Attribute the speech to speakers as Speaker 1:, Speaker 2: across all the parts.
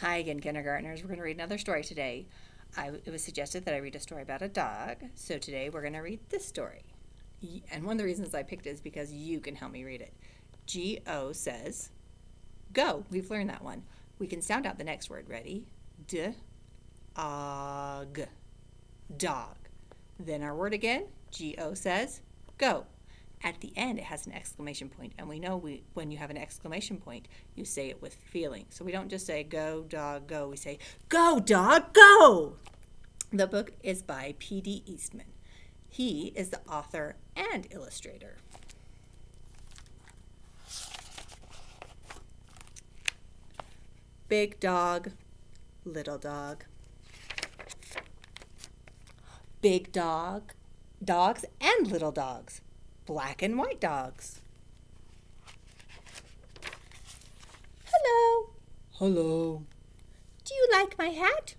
Speaker 1: Hi again, kindergartners. We're going to read another story today. I, it was suggested that I read a story about a dog, so today we're going to read this story. And one of the reasons I picked it is because you can help me read it. G O says, go. We've learned that one. We can sound out the next word. Ready? D, a, g, dog. Then our word again. G O says, go. At the end, it has an exclamation point, and we know we, when you have an exclamation point, you say it with feeling. So we don't just say go, dog, go. We say go, dog, go. The book is by P.D. Eastman. He is the author and illustrator. Big dog, little dog. Big dog, dogs and little dogs black and white dogs. Hello.
Speaker 2: Hello.
Speaker 1: Do you like my hat?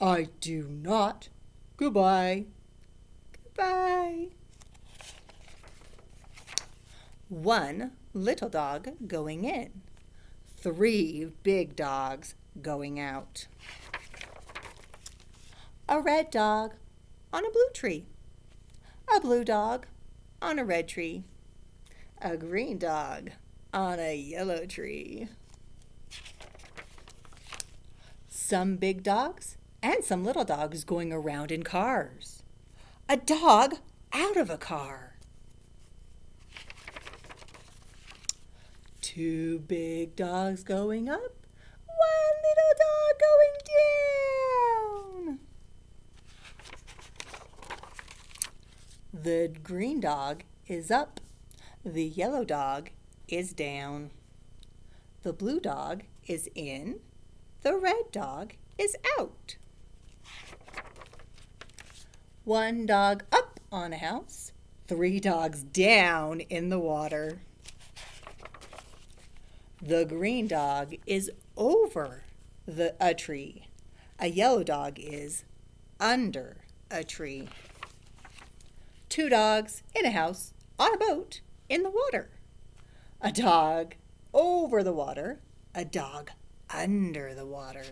Speaker 2: I do not. Goodbye.
Speaker 1: Goodbye. One little dog going in. Three big dogs going out. A red dog on a blue tree. A blue dog on a red tree, a green dog on a yellow tree. Some big dogs and some little dogs going around in cars. A dog out of a car. Two big dogs going up, one little dog going down. The green dog is up. The yellow dog is down. The blue dog is in. The red dog is out. One dog up on a house. Three dogs down in the water. The green dog is over the, a tree. A yellow dog is under a tree two dogs in a house, on a boat, in the water. A dog over the water, a dog under the water.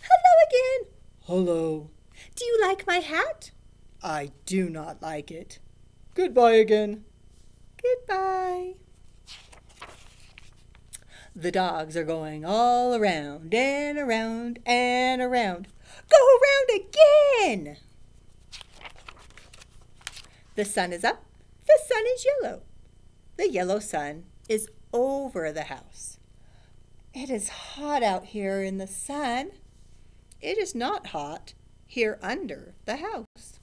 Speaker 1: Hello again.
Speaker 2: Hello.
Speaker 1: Do you like my hat?
Speaker 2: I do not like it. Goodbye again.
Speaker 1: Goodbye. The dogs are going all around and around and around. Go around again! The sun is up. The sun is yellow. The yellow sun is over the house. It is hot out here in the sun. It is not hot here under the house.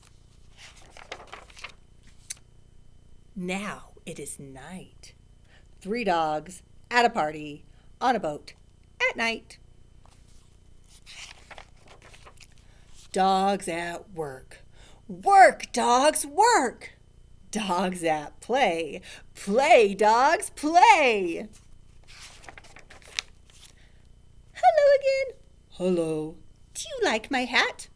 Speaker 1: Now it is night. Three dogs at a party on a boat at night. Dogs at work. Work, dogs, work! Dogs at play. Play, dogs, play! Hello again.
Speaker 2: Hello.
Speaker 1: Do you like my hat?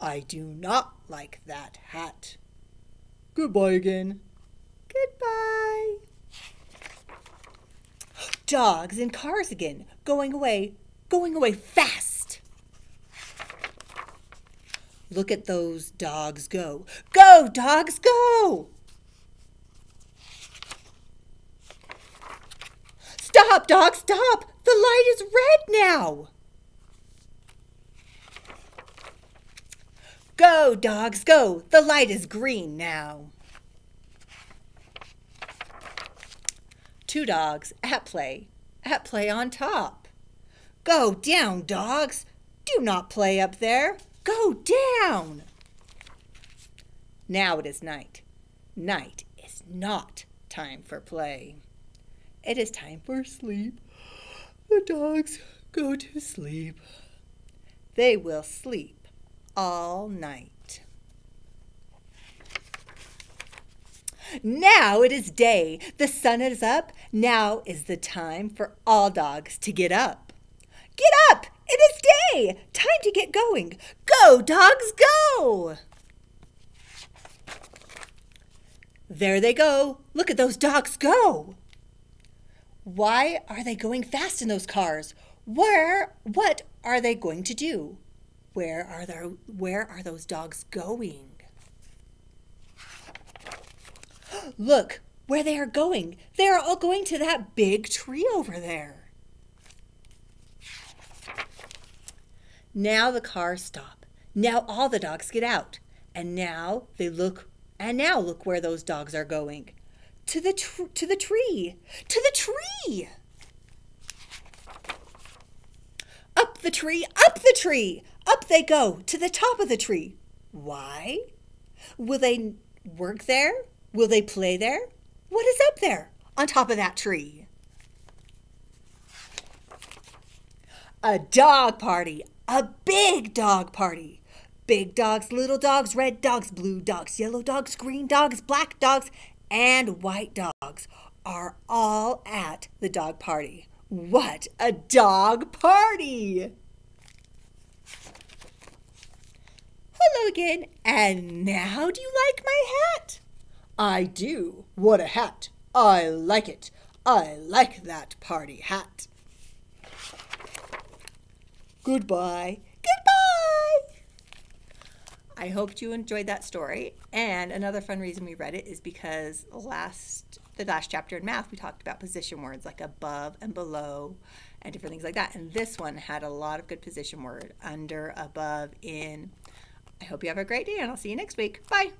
Speaker 2: I do not like that hat. Goodbye again.
Speaker 1: Goodbye. Dogs in cars again, going away, going away fast. Look at those dogs go. Go, dogs, go! Stop, dog, stop! The light is red now! Go, dogs, go! The light is green now. Two dogs at play, at play on top. Go down, dogs! Do not play up there. Go down! Now it is night. Night is not time for play. It is time for sleep. The dogs go to sleep. They will sleep all night. Now it is day. The sun is up. Now is the time for all dogs to get up. Get up! It is day! Time to get going. Go, dogs, go! There they go. Look at those dogs go. Why are they going fast in those cars?
Speaker 2: Where, what are they going to do? Where are their, where are those dogs going? Look where they are going. They are all going to that big tree over there. Now the cars stop. Now all the dogs get out. And now they look and now look where those dogs are going. To the to the tree. To the tree. Up the tree, up the tree. Up they go to the top of the tree. Why? Will they work there? Will they play there? What is up there on top of that tree? A dog party, a big dog party. Big dogs, little dogs, red dogs, blue dogs, yellow dogs, green dogs, black dogs, and white dogs are all at the dog party. What a dog party! Hello again, and now do you like my hat? I do. What a hat! I like it. I like that party hat. Goodbye. Goodbye!
Speaker 1: I hoped you enjoyed that story. And another fun reason we read it is because last the last chapter in math we talked about position words like above and below and different things like that. And this one had a lot of good position word under, above, in. I hope you have a great day and I'll see you next week. Bye.